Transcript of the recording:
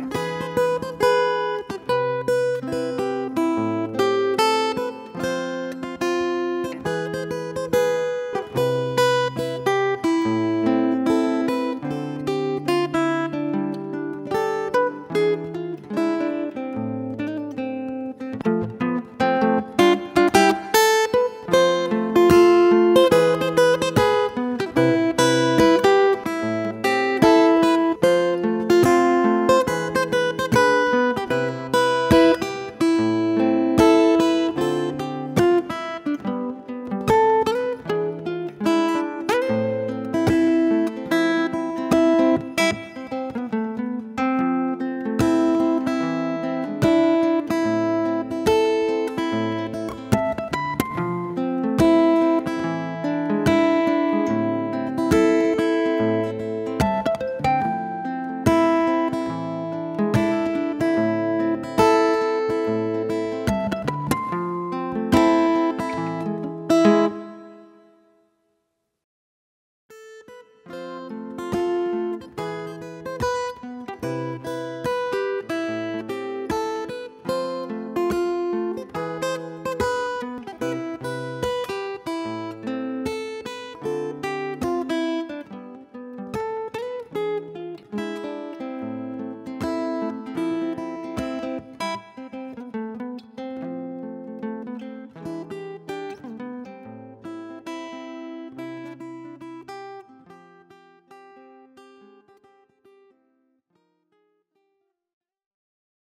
Bye.